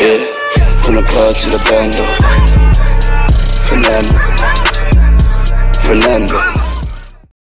Yeah, from the club to the bando. Fernando. Fernando.